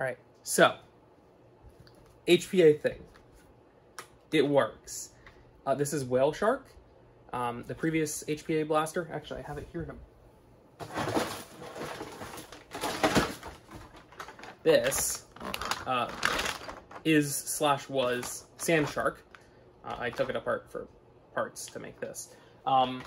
All right, so HPA thing. It works. Uh, this is Whale Shark. Um, the previous HPA blaster, actually I have it here. This uh, is slash was Sand Shark. Uh, I took it apart for parts to make this. Um,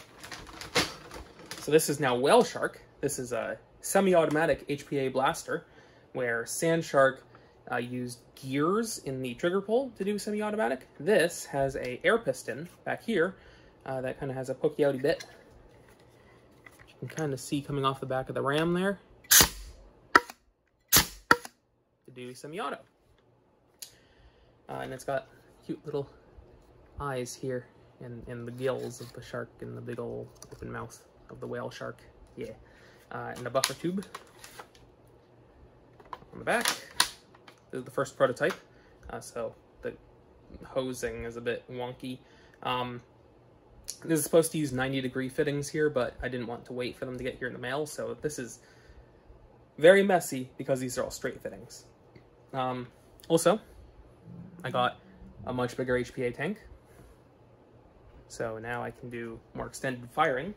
so this is now Whale Shark. This is a semi-automatic HPA blaster where Sand Shark uh, used gears in the trigger pull to do semi-automatic. This has a air piston back here uh, that kind of has a pokey outy bit. You can kind of see coming off the back of the ram there to do semi-auto. Uh, and it's got cute little eyes here and, and the gills of the shark and the big old open mouth of the whale shark. Yeah. Uh, and a buffer tube on the back. This is the first prototype, uh, so the hosing is a bit wonky. Um, this is supposed to use 90 degree fittings here, but I didn't want to wait for them to get here in the mail, so this is very messy because these are all straight fittings. Um, also, I got a much bigger HPA tank, so now I can do more extended firing.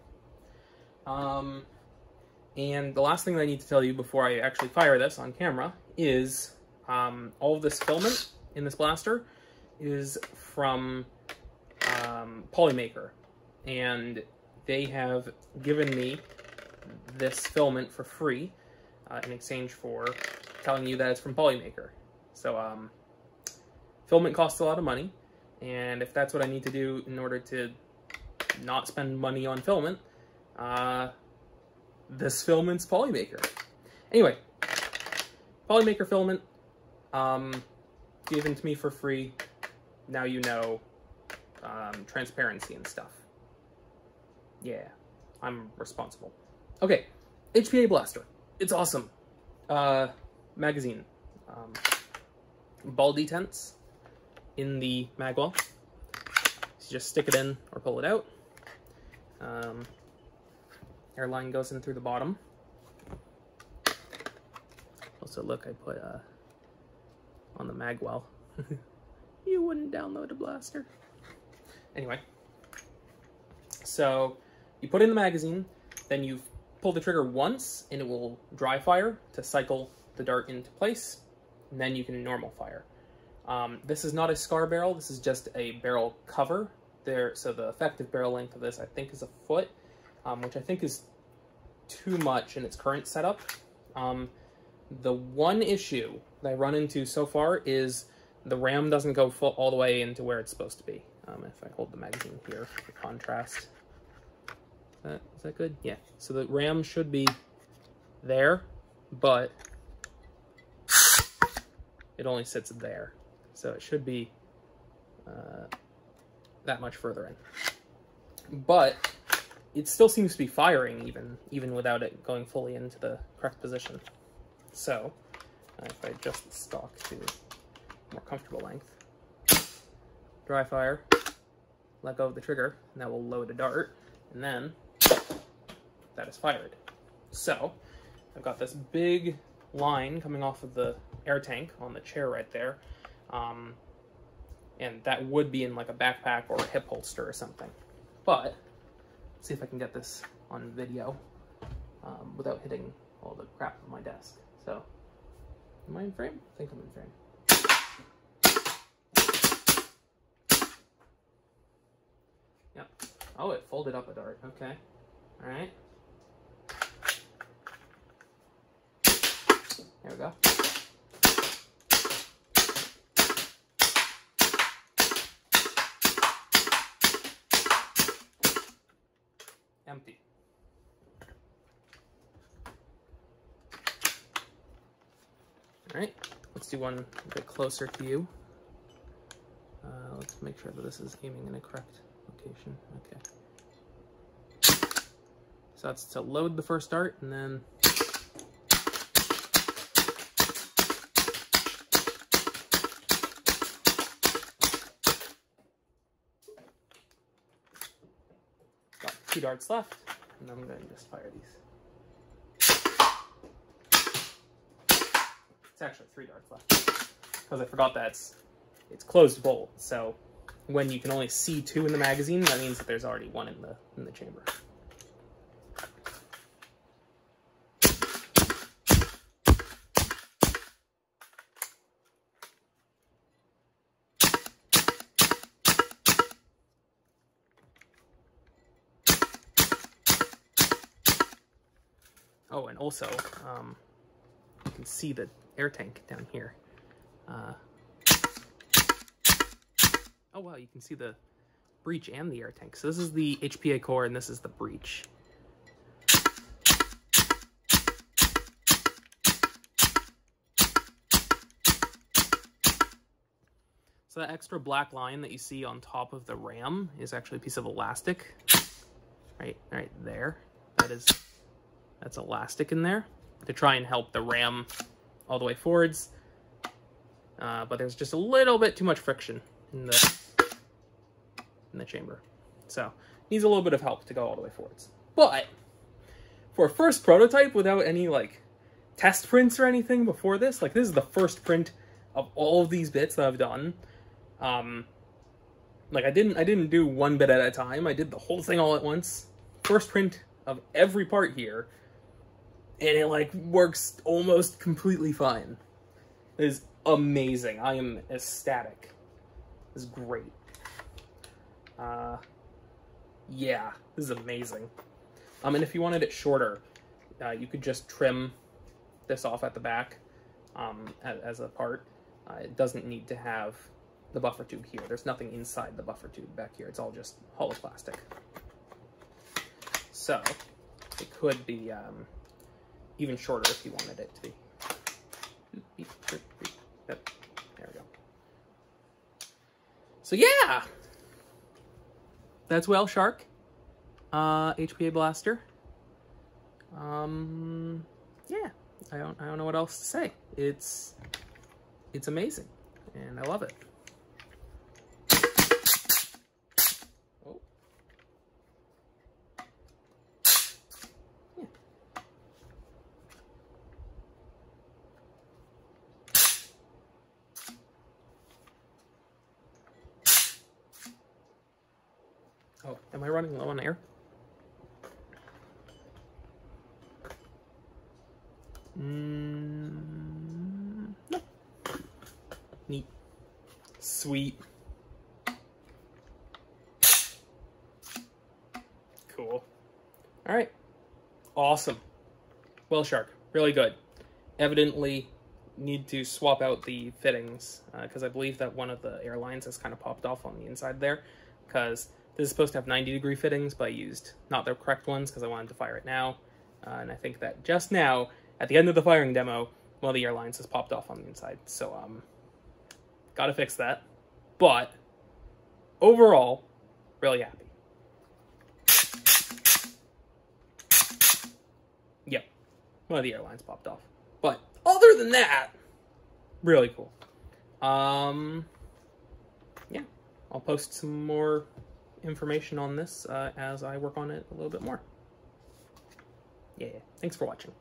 Um, and the last thing I need to tell you before I actually fire this on camera is um, all of this filament in this blaster is from um, Polymaker. And they have given me this filament for free uh, in exchange for telling you that it's from Polymaker. So um, filament costs a lot of money. And if that's what I need to do in order to not spend money on filament, uh, this filament's Polymaker. Anyway, Polymaker filament, um, given to me for free. Now you know um, transparency and stuff. Yeah, I'm responsible. Okay, HPA Blaster. It's awesome. Uh, magazine. Um, ball detents in the magwell. So just stick it in or pull it out. Um, airline goes in through the bottom. Also, look, I put uh, on the magwell. you wouldn't download a blaster. Anyway, so you put in the magazine, then you pull the trigger once, and it will dry fire to cycle the dart into place, and then you can normal fire. Um, this is not a scar barrel, this is just a barrel cover. There, so the effective barrel length of this, I think, is a foot, um, which I think is too much in its current setup. Um, the one issue that I run into so far is the RAM doesn't go full, all the way into where it's supposed to be. Um, if I hold the magazine here for contrast. Is that, is that good? Yeah. So the RAM should be there, but it only sits there. So it should be uh, that much further in. But it still seems to be firing even, even without it going fully into the correct position. So, uh, if I adjust the stock to more comfortable length, dry fire, let go of the trigger, and that will load a dart, and then that is fired. So, I've got this big line coming off of the air tank on the chair right there, um, and that would be in like a backpack or a hip holster or something. But, see if I can get this on video um, without hitting all the crap on my desk. So, am I in frame? I think I'm in frame. Yep. Oh, it folded up a dart. Okay. All right. There we go. Empty. All right, let's do one a bit closer to you. Uh, let's make sure that this is aiming in a correct location. Okay. So that's to load the first dart and then got two darts left and I'm going to just fire these. It's actually three darts left. Because I forgot that's it's closed bolt, so when you can only see two in the magazine, that means that there's already one in the in the chamber. Oh, and also, um, you can see the air tank down here. Uh, oh wow, you can see the breech and the air tank. So this is the HPA core and this is the breech. So that extra black line that you see on top of the ram is actually a piece of elastic. Right, right there. That is that's elastic in there to try and help the ram all the way forwards. Uh, but there's just a little bit too much friction in the in the chamber. So needs a little bit of help to go all the way forwards. But for a first prototype without any like test prints or anything before this, like this is the first print of all of these bits that I've done. Um, like I didn't I didn't do one bit at a time. I did the whole thing all at once. First print of every part here and it like works almost completely fine. It is amazing. I am ecstatic. It's great. Uh, yeah, this is amazing. Um, and if you wanted it shorter, uh, you could just trim this off at the back um, as, as a part. Uh, it doesn't need to have the buffer tube here. There's nothing inside the buffer tube back here. It's all just hollow plastic. So, it could be um, even shorter if you wanted it to be. There we go. So yeah, that's Whale Shark, uh, HPA Blaster. Um, yeah, I don't, I don't know what else to say. It's, it's amazing, and I love it. Oh, am I running low on air? Mm, no. Neat. Sweet. Cool. All right. Awesome. Whale Shark. Really good. Evidently need to swap out the fittings because uh, I believe that one of the airlines has kind of popped off on the inside there because this is supposed to have 90 degree fittings, but I used not the correct ones because I wanted to fire it now. Uh, and I think that just now, at the end of the firing demo, one of the airlines has popped off on the inside. So, um, gotta fix that. But, overall, really happy. Yep, one of the airlines popped off. But, other than that, really cool. Um, yeah, I'll post some more information on this uh, as I work on it a little bit more. Yeah, thanks for watching.